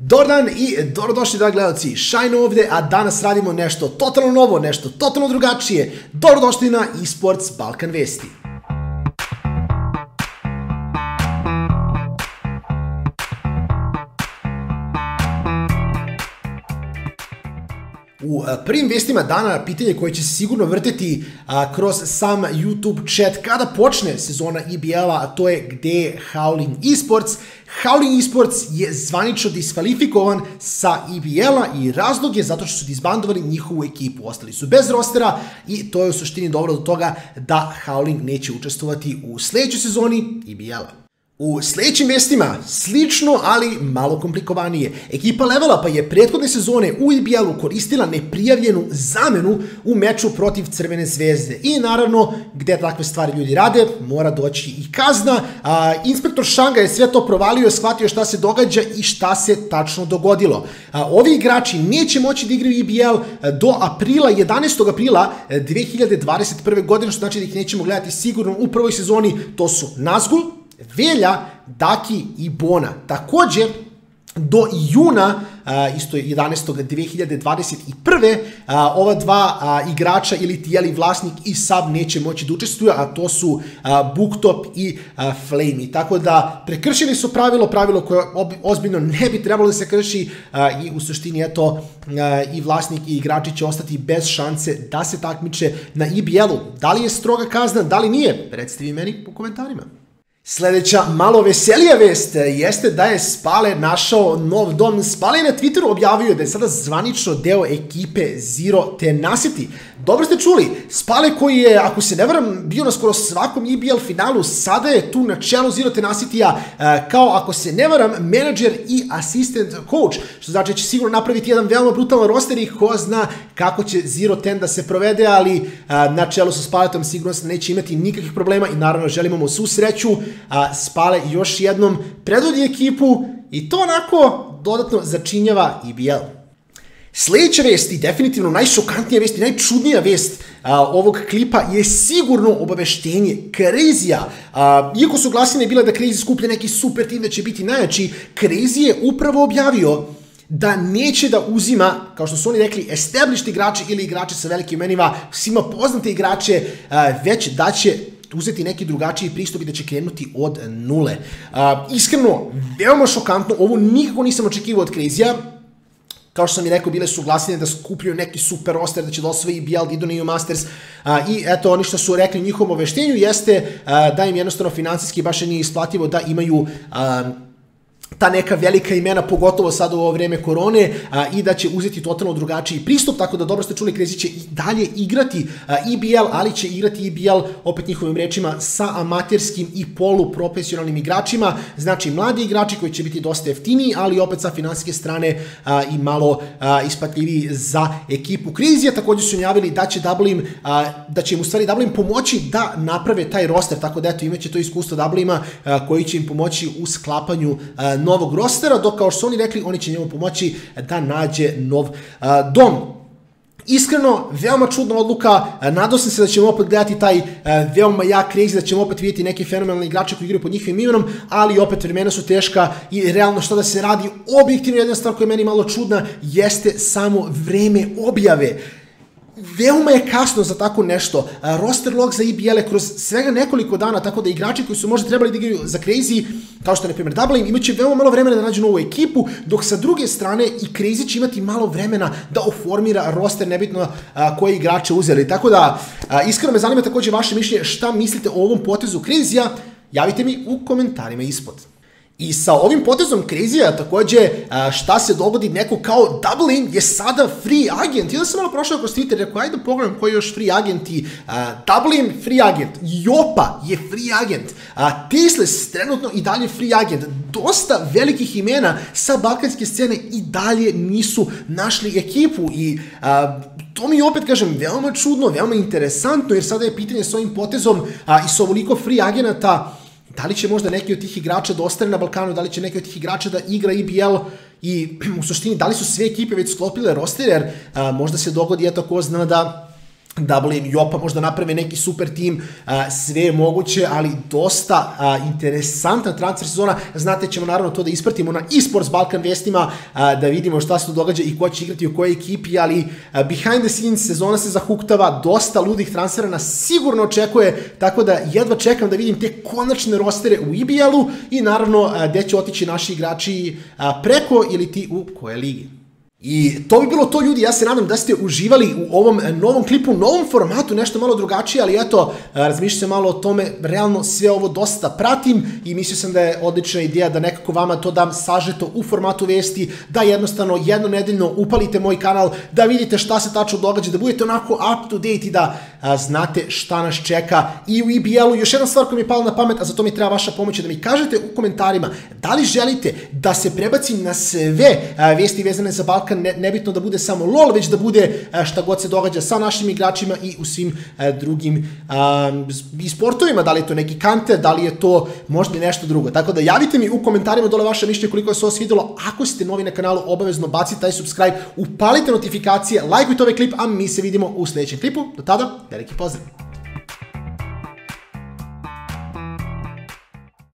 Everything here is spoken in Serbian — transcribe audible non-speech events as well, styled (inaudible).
Dobar dan i dobrodošli da gledalci, Shine ovde, a danas radimo nešto totalno novo, nešto totalno drugačije. Dobrodošli na eSports Balkan Vesti. U a, prvim vestima dana pitanje koje će se sigurno vrteti a, kroz sam YouTube chat kada počne sezona EBL-a, a to je gde Howling Esports. Howling Esports je zvanično diskvalifikovan sa EBL-a i razlog je zato što su disbandovali njihovu ekipu. Ostali su bez rostera i to je u suštini dobro do toga da Howling neće učestvovati u sledećoj sezoni EBL-a. U sledećim vestima, slično, ali malo komplikovanije. Ekipa Level Upa je prethodne sezone u IBL-u koristila neprijavljenu zamenu u meču protiv Crvene zvezde. I naravno, gde takve stvari ljudi rade, mora doći i kazna. A, inspektor Šanga je sve to provalio, shvatio šta se događa i šta se tačno dogodilo. A, ovi igrači neće moći da igraju IBL do aprila, 11. aprila 2021. godine, što znači da ih nećemo gledati sigurno u prvoj sezoni. To su Nazgul, Velja, Daki i Bona. Takođe, do juna, isto 11. 2021. ova dva igrača ili tijeli vlasnik i sub neće moći da učestvuju, a to su Booktop i Flamey. Tako da prekršili su pravilo, pravilo koje ozbiljno ne bi trebalo da se krši i u suštini eto i vlasnik i igrači će ostati bez šanse da se takmiče na EBL-u. Da li je stroga kazna, da li nije? Recite vi meni u komentarima. Sledeća malo veselija vest jeste da je Spale našao nov dom. Spale je na Twitteru objavio da je sada zvanično deo ekipe Zero Tenacity. Dobro ste čuli, Spale koji je, ako se ne varam, bio na skoro svakom EBL finalu, sada je tu na čelu Zero Tenacity-a e, kao, ako se ne varam, menadžer i assistant coach, što znači da će sigurno napraviti jedan veoma brutalan roster i ko zna kako će Zero Ten da se provede, ali e, na čelu sa Spaletom sigurno se neće imati nikakvih problema i naravno želimo mu svu sreću a, Spale još jednom predvodi ekipu i to onako dodatno začinjava EBL. Sledeća vest i definitivno najšokantnija vest i najčudnija vest a, ovog klipa je sigurno obaveštenje Krezija. A, iako su glasine bile da Crazy skuplja neki super tim da će biti najjači, Crazy je upravo objavio da neće da uzima, kao što su oni rekli, established igrače ili igrače sa velikim imenima, svima poznate igrače, a, već da će uzeti neki drugačiji pristup i da će krenuti od nule. Uh, iskreno, veoma šokantno, ovo nikako nisam očekivao od Crazy-a, kao što sam i rekao, bile su glasine da skupljaju neki super roster, da će da osvoji BL, EU Masters a, i eto, oni što su rekli njihovom oveštenju jeste a, da im jednostavno financijski baš nije isplativo da imaju a, ta neka velika imena, pogotovo sad u ovo vreme korone, a, i da će uzeti totalno drugačiji pristup, tako da dobro ste čuli, Krezi će i dalje igrati a, EBL, ali će igrati EBL, opet njihovim rečima, sa amaterskim i poluprofesionalnim igračima, znači mladi igrači koji će biti dosta jeftiniji, ali opet sa finansijske strane a, i malo a, isplatljiviji za ekipu Krizija. Takođe su njavili da će Double im, a, da će im u stvari Double im pomoći da naprave taj roster, tako da eto imaće to iskustvo Double ima a, koji će im pomoći u sklapanju a, novog rostera, dok kao što su oni rekli, oni će njemu pomoći da nađe nov uh, dom. Iskreno, veoma čudna odluka, nadao sam se da ćemo opet gledati taj veoma jak crazy, da ćemo opet vidjeti neke fenomenalne igrače koji igraju pod njihovim imenom, ali opet vremena su teška i realno što da se radi, objektivno jedna stvar koja je meni malo čudna, jeste samo vreme objave veoma je kasno za tako nešto. Roster log za EBL je kroz svega nekoliko dana, tako da igrači koji su možda trebali da igraju za Crazy, kao što je na primjer Double imaće veoma malo vremena da nađu novu ekipu, dok sa druge strane i Crazy će imati malo vremena da oformira roster, nebitno a, koje igrače uzeli. Tako da, iskreno me zanima takođe vaše mišljenje šta mislite o ovom potezu Crazy-a, javite mi u komentarima ispod. I sa ovim potezom Crazy-a takođe šta se dogodi neko kao Dublin je sada free agent. I onda sam malo prošao kroz Twitter, rekao ajde da pogledam koji je još free agenti. Dublin free agent, Jopa je free agent, Tasteless trenutno i dalje free agent. Dosta velikih imena sa balkanske scene i dalje nisu našli ekipu i to mi opet kažem veoma čudno, veoma interesantno jer sada je pitanje s ovim potezom a, i s ovoliko free agenata da li će možda neki od tih igrača da ostane na Balkanu, da li će neki od tih igrača da igra EBL i (clears throat) u suštini da li su sve ekipe već sklopile roster, jer a, možda se dogodi, eto ko zna da im Jopa možda naprave neki super tim, sve je moguće, ali dosta interesantna transfer sezona. Znate, ćemo naravno to da ispratimo na eSports Balkan vestima, da vidimo šta se tu događa i ko će igrati u kojoj ekipi, ali behind the scenes sezona se zahuktava, dosta ludih transfera nas sigurno očekuje, tako da jedva čekam da vidim te konačne rostere u IBL-u i naravno gde će otići naši igrači preko ili ti u koje ligi. I to bi bilo to ljudi, ja se nadam da ste uživali u ovom novom klipu, novom formatu, nešto malo drugačije, ali eto, razmišljam se malo o tome, realno sve ovo dosta pratim i mislio sam da je odlična ideja da nekako vama to dam sažeto u formatu vesti, da jednostavno jednonedeljno upalite moj kanal, da vidite šta se tačno događa, da budete onako up to date i da a, znate šta nas čeka i u EBL-u. Još jedna stvar koja mi je pala na pamet, a za to mi treba vaša pomoć, da mi kažete u komentarima da li želite da se prebacim na sve a, vesti vezane za Balkan ne, nebitno da bude samo LOL, već da bude e, šta god se događa sa našim igračima i u svim e, drugim um, i sportovima, da li je to neki kante, da li je to možda nešto drugo. Tako da javite mi u komentarima dole vaše mišljenje koliko se ovo svidelo. Ako ste novi na kanalu, obavezno bacite taj subscribe, upalite notifikacije, lajkujte ovaj klip, a mi se vidimo u sledećem klipu. Do tada, Derek Posen.